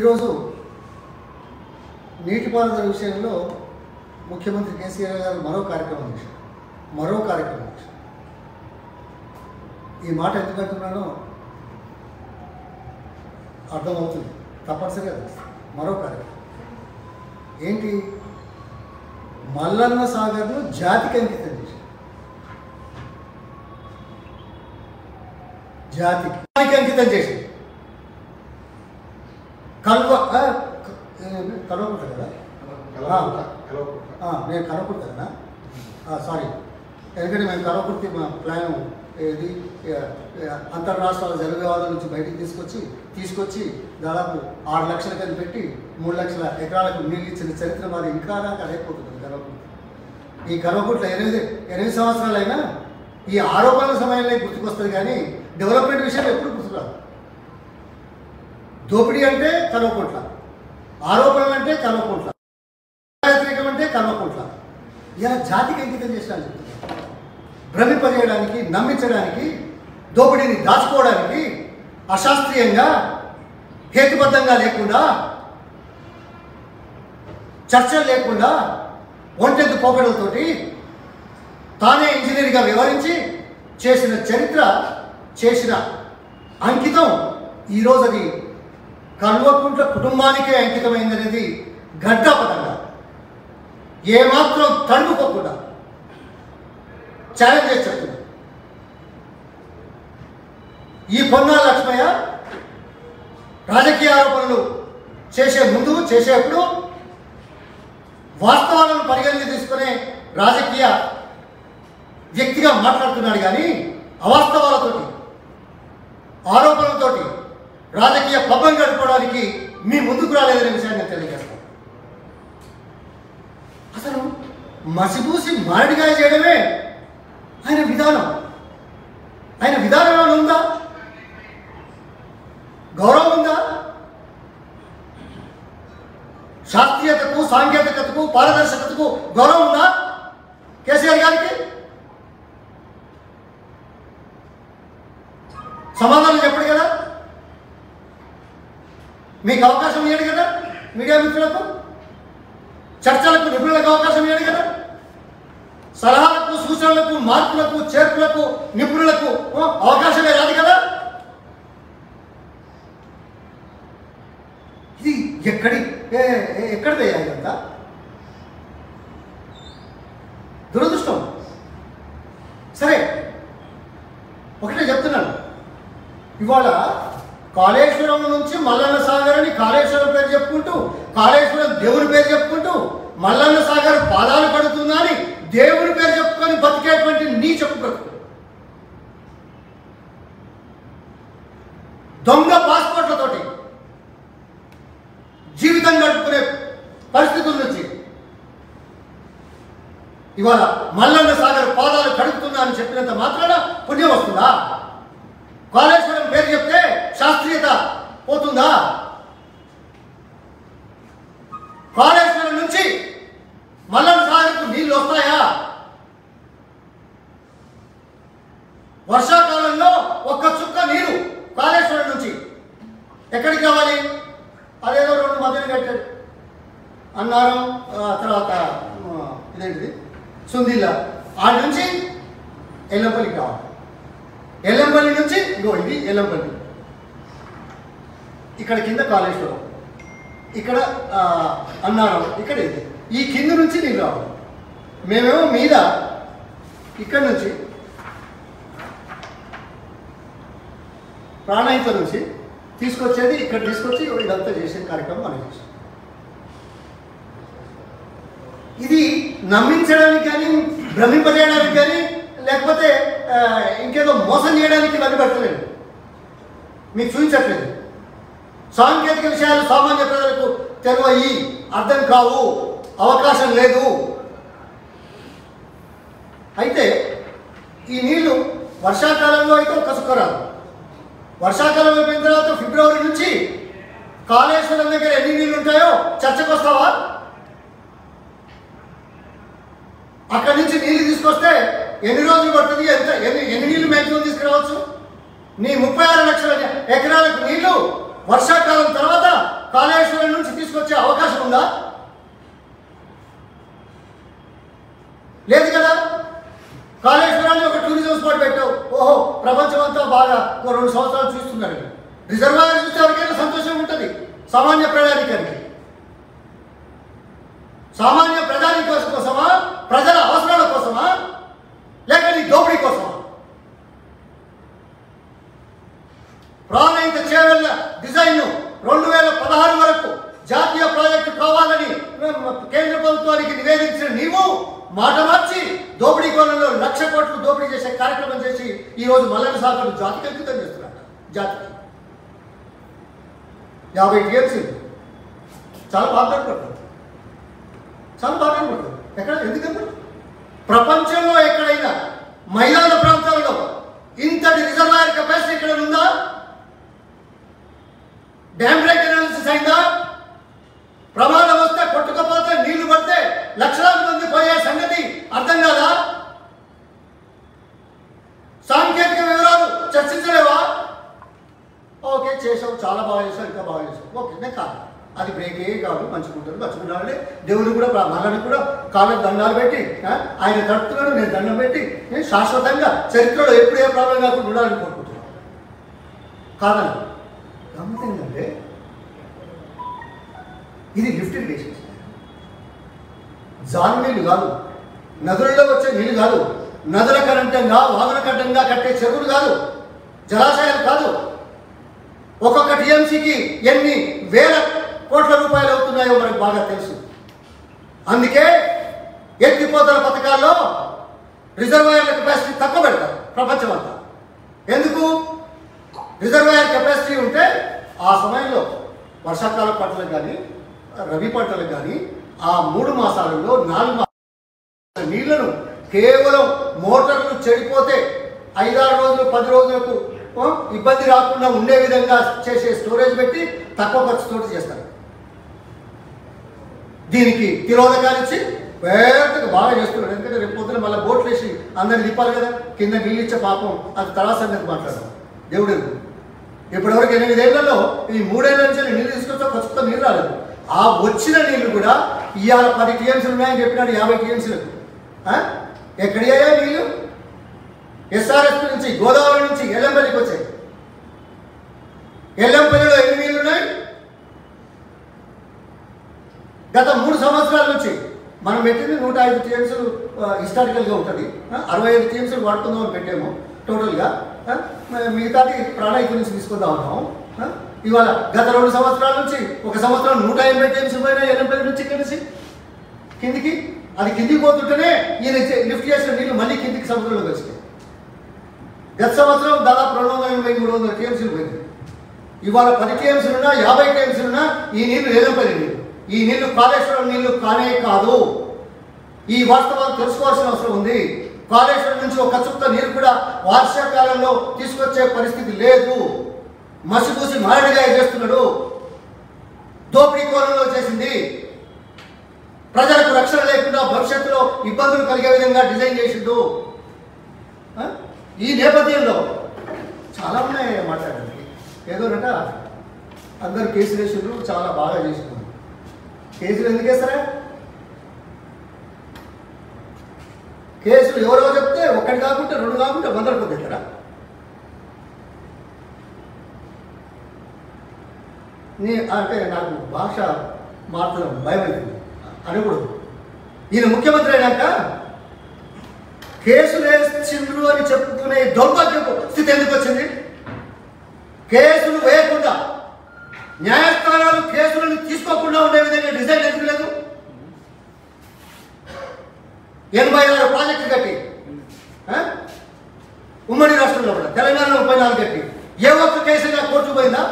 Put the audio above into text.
ఈరోజు నీటిపారుదల విషయంలో ముఖ్యమంత్రి కేసీఆర్ గారు మరో కార్యక్రమం చేశారు. మరో కార్యక్రమం చేశారు. ఈ మాట ఎందుకంటున్నానో అర్థమవుతుంది. తప్పనిసరిగా తెలుస్తుంది. మరో కార్యక్రమం. ఏంటి? మల్లన్న సాగర్ను జాతికి అంకితం చేశారు. జాతికి అంకితం చేశారు. కదా నేను కలవకూడదు కదా సారీ. ఎందుకంటే మేము కలవకుర్తి మా ప్లాన్ ఏ, అంతర్రాష్ట్రాల జల వివాదం నుంచి బయటికి తీసుకొచ్చి తీసుకొచ్చి దాదాపు ఆరు లక్షల కింద పెట్టి మూడు లక్షల ఎకరాలకు నీళ్ళు ఇచ్చిన చరిత్ర మరి ఇంకా దాకా అదైపోతుంది కలవకుర్తి ఈ కలవకుట్ల ఎనిమిది ఎనిమిది సంవత్సరాలైనా ఈ ఆరోపణల సమయంలో గుర్తుకొస్తుంది కానీ డెవలప్మెంట్ విషయంలో ఎప్పుడు గుర్తురాదు. దోపిడీ అంటే కలవకుంట్ల ఆరోపణలు అంటే కల్వకుంట్ల. వ్యతిరేకం అంటే కల్వకుంట్ల. ఇలా జాతికి అంకితం చేసినాను భ్రమింపజేయడానికి నమ్మించడానికి దోపిడీని దాచుకోవడానికి అశాస్త్రీయంగా హేతుబద్ధంగా లేకుండా చర్చలు లేకుండా ఒంటెద్దు పోకడలతోటి తానే ఇంజనీర్గా వివరించి చేసిన చరిత్ర చేసిన అంకితం ఈరోజు అది కల్వకుంట్ల కుటుంబానికే అంకితమైందనేది గడ్డాపదంగా ఏమాత్రం తడుముకోకుండా ఛాలెంజ్ చేసి చెప్తున్నా. ఈ పొన్నా లక్ష్మయ్య రాజకీయ ఆరోపణలు చేసే ముందు చేసేప్పుడు వాస్తవాలను పరిగణన తీసుకునే రాజకీయ వ్యక్తిగా మాట్లాడుతున్నాడు కానీ అవాస్తవాలతోటి ఆరోపణలతోటి రాజకీయ పబ్బం గడపడానికి మీ ముందుకు రాలేదనే విషయాన్ని నేను తెలియజేస్తాను. అసలు మసిపూసి మారడికాయ చేయడమే ఆయన విధానం. ఆయన విధానం ఏమైనా ఉందా? గౌరవం ఉందా? శాస్త్రీయతకు సాంకేతికతకు పారదర్శకతకు గౌరవం ఉందా? కేసీఆర్ గారికి? సమాధానం చెప్పడు కదా? మీకు అవకాశం ఇవ్వడు కదా? మీడియా మిత్రులకు? చర్చలకు నిపుణులకు అవకాశం ఇవ్వడు కదా? సలహాలకు సూచనలకు మార్పులకు చేర్పులకు నిపుణులకు అవకాశమే రాదు కదా? ఇది ఎక్కడి ఎక్కడిదయ్యా ఇదంతా? దురదృష్టం. సరే ఒకటే చెప్తున్నాను. ఇవాళ కాళేశ్వరం నుంచి మల్లన్న సాగర్ అని కాళేశ్వరం పేరు చెప్పుకుంటూ కాళేశ్వరం దేవుని పేరు చెప్పుకుంటూ మల్లన్న సాగర్ పాదాలు పడుతుందా అని దేవుని పేరు చెప్పుకొని బతికేటువంటి నీ చెప్పుకో దొంగ పాస్పోర్ట్లతోటి జీవితం గడుపుకునే పరిస్థితుల నుంచి ఇవాళ మల్లన్న సాగర్ పాదాలు కడుపుతున్నా అని చెప్పినంత మాత్రాన పుణ్యం వస్తుందా? కాళేశ్వరం పేరు శాస్త్రీయత పోతుందా? కాళేశ్వరం నుంచి మల్లం సాగర్కు నీళ్ళు వస్తాయా? వర్షాకాలంలో ఒక్క చుక్క నీరు కాళేశ్వరం నుంచి. ఎక్కడికి రావాలి? అదేదో రెండు మధ్యలో కట్టాడు అన్నారం తర్వాత ఇదేంటిది? సుందిల్ల. ఆడ నుంచి ఎల్లంపల్లికి కావాలి ఎల్లంపల్లి నుంచి ఇగో ఇది ఎల్లంపల్లి. ఇక్కడ కింద కాళేశ్వరం ఇక్కడ అన్నారం ఇక్కడ ఇది. ఈ కింద నుంచి నీళ్ళు రావాలి. మేమేమో మీద ఇక్కడ నుంచి ప్రాణాయిత నుంచి తీసుకొచ్చేది ఇక్కడ తీసుకొచ్చి ఇదంతా చేసే కార్యక్రమం మనం చేసాం ఇది నమ్మించడానికి కానీ భ్రమింపజేయడానికి కానీ లేకపోతే ఇంకేదో మోసం చేయడానికి ఇవన్నీ పెట్టలేదు మీకు చూపించట్లేదు. సాంకేతిక విషయాలు సామాన్య ప్రజలకు తెలివయి అర్థం కావు అవకాశం లేదు. అయితే ఈ నీళ్ళు వర్షాకాలంలో అయితే కసుకరాదు వర్షాకాలం అయిపోయిన తర్వాత ఫిబ్రవరి నుంచి కాళేశ్వరం దగ్గర ఎన్ని నీళ్ళు ఉంటాయో చర్చకు వస్తావా అక్కడి నుంచి నీళ్ళు తీసుకొస్తే ఎన్ని రోజులు పడుతుంది? ఎంత ఎన్ని ఎన్ని నీళ్ళు మ్యాక్సిమం తీసుకురావచ్చు? నీ ముప్పై ఆరు లక్షల ఎకరాలకు నీళ్ళు వర్షాకాలం తర్వాత కాళేశ్వరం నుంచి తీసుకొచ్చే అవకాశం ఉందా? లేదు కదా? కాళేశ్వరాన్ని ఒక టూరిజం స్పాట్ పెట్టావు. ఓహో ప్రపంచం అంతా బాగా ఓ రెండు సంవత్సరాలు చూస్తున్నారు. రిజర్వాయర్ చూస్తే ఎవరికైనా సంతోషం ఉంటుంది. సామాన్య ప్రజానికానికి. సామాన్య ప్రజాని కోసమా? ప్రజల అవసరాల కోసమా? లేక నీ దోపిడీ కోసమా? ప్రాణహిత చేవెళ్ళ డిజైన్ రెండు వేల పదహారు వరకు జాతీయ ప్రాజెక్టు కావాలని కేంద్ర ప్రభుత్వానికి నివేదించిన నీవు మాట మార్చి దోపిడీ కోణంలో లక్ష కోట్లు దోపిడీ చేసే కార్యక్రమం చేసి ఈ రోజు సాగర్ జాతికి అంకితం చేస్తున్నాడు. జాతికి. యాభై టీఎంసీ. చాలా బాగా పడుతుంది చాలా బాగా పడుతుంది ఎక్కడ? ఎందుకంటే ప్రపంచంలో ఎక్కడైనా మైదాన ప్రాంతాల్లో ఇంతటి రిజర్వాయర్ కెపాసిటీ ఇక్కడ ఉందా? డ్యామ్ బ్రేక్ అనాలిసిస్ అయిందా? ప్రమాదం వస్తే కొట్టుకపోతే నీళ్ళు పడితే లక్షలాది మంది పోయే సంగతి అర్థం కాదా? సాంకేతిక వివరాలు చర్చించలేవా? ఓకే చేసావు చాలా బాగా చేసావు ఇంకా బాగా చేసావు ఓకే కాదు. అది బ్రేకే కాదు మంచుకుంటారు మంచుకున్నాడు దేవుడు కూడా మళ్ళీ కూడా కాళ్ళకు దండాలు పెట్టి ఆయన తడుపుతున్నాడు నేను దండం పెట్టి నేను శాశ్వతంగా చరిత్రలో ఎప్పుడు ఏ ప్రాబ్లం కాకుండా ఉండాలని కోరుకుంటున్నాను. కాదని గమ్మత్ ఏంటంటే ఇది లిఫ్ట్ ఇరిగేషన్ జాను నీళ్ళు కాదు. నదులలో వచ్చే నీళ్ళు కాదు. నదుల కరంటంగా వాగుల కట్టంగా కట్టే చెరువులు కాదు. జలాశయాలు కాదు. ఒక్కొక్క టీఎంసీకి ఎన్ని వేల కోట్ల రూపాయలు అవుతున్నాయో మనకు బాగా తెలుసు. అందుకే ఎత్తిపోతల పథకాల్లో రిజర్వాయర్ల కెపాసిటీ తక్కువ పెడతారు ప్రపంచం అంతా ఎందుకు? రిజర్వాయర్ కెపాసిటీ ఉంటే ఆ సమయంలో వర్షాకాల పంటలకు కానీ రబీ పంటలకు కానీ ఆ మూడు మాసాలలో నాలుగు మాసాల నీళ్ళను కేవలం మోటార్లు చెడిపోతే ఐదారు రోజులు పది రోజులకు ఇబ్బంది రాకుండా ఉండే విధంగా చేసే స్టోరేజ్ పెట్టి తక్కువ ఖర్చుతో చేస్తారు. దీనికి తిరోధకాలు ఇచ్చి పెద్దగా బాగా చేస్తున్నాడు ఎందుకంటే రేపు పొద్దున మళ్ళీ బోట్లు వేసి అందరిని తిప్పాలి కదా. కింద నీళ్ళు ఇచ్చే పాపం. అది తర్వాత సంగతి మాట్లాడదాం. దేవుడు ఇప్పటివరకు ఎనిమిది ఏళ్ళలో ఈ మూడేళ్ళ నుంచి నీళ్ళు తీసుకొచ్చా ప్రస్తుతం నీళ్ళు రాలేదు. ఆ వచ్చిన నీళ్ళు కూడా ఇవాళ పది టీఎంసీలు ఉన్నాయని చెప్పినాడు యాభై టీఎంసీలకు. ఎక్కడి అయ్యా నీళ్ళు? ఎస్ఆర్ఎస్ నుంచి గోదావరి నుంచి ఎల్లంపల్లికి వచ్చాయి. ఎల్లంపల్లిలో ఎన్ని నీళ్ళు ఉన్నాయి? గత మూడు సంవత్సరాల నుంచి మనం పెట్టింది నూట ఐదు టీఎంసీలు హిస్టారికల్గా ఉంటుంది. అరవై ఐదు టీఎంసీలు వాడుకుందామని పెట్టాము టోటల్గా మిగతాది ప్రాణాయి గురించి తీసుకుందాం అన్నాము ఇవాళ గత రెండు సంవత్సరాల నుంచి ఒక సంవత్సరం నూట ఎనభై టీఎంసీ పోయినా ఎనభై నుంచి ఇక్కడి నుంచి కిందికి అది కిందికి పోతుంటేనే ఈయన లిఫ్ట్ చేసిన నీళ్ళు మళ్ళీ కిందికి సముద్రంలోకి వచ్చినాయి. గత సంవత్సరం దాదాపు రెండు వందల ఎనభై మూడు వందల టీఎంసీలు పోయింది ఇవాళ పది టీఎంసీలు యాభై టీఎంసీలు ఈ నీళ్ళు ఏదంపల్లి నీళ్ళు ఈ నీళ్ళు కాళేశ్వరం నీళ్ళు కానే కాదు. ఈ వాస్తవాలు తెలుసుకోవాల్సిన అవసరం ఉంది. కాళేశ్వరం నుంచి ఒక చుక్క నీరు కూడా వర్షాకాలంలో తీసుకొచ్చే పరిస్థితి లేదు. మసిపూసి మారడిగా చేస్తున్నాడు. దోపిడీ కోణంలో చేసింది. ప్రజలకు రక్షణ లేకుండా భవిష్యత్తులో ఇబ్బందులు కలిగే విధంగా డిజైన్ చేసిండు. ఈ నేపథ్యంలో చాలా ఉన్నాయి మాట్లాడడానికి. ఏదోనట అందరు కేసులు వేసిండ్రు చాలా బాగా చేసిండు కేసులు ఎందుకు వేస్తారా? కేసులు ఎవరో చెప్తే ఒకటి కాకుంటే రెండు కాకుంటే వందల కొద్ది ఇక్కడ నీ అంటే నాకు భాష మార్చడం భయం అవుతుంది. అనకూడదు. ఈయన ముఖ్యమంత్రి అయినాక కేసులు వేసిండ్రు అని చెప్పుకునే దౌర్భాగ్యపు స్థితి ఎందుకు వచ్చింది? కేసులు వేయకుండా న్యాయ కేసులను తీసుకోకుండా ఉండే విధంగా డిజైన్ ఎందుకు లేదు ఎనభై ఆరు ప్రాజెక్టులు కట్టి ఉమ్మడి రాష్ట్రంలో కూడా తెలంగాణలో ముప్పై నాలుగు కట్టి. ఏ ఒక్క కేసుగా కోర్టు పోయిందా?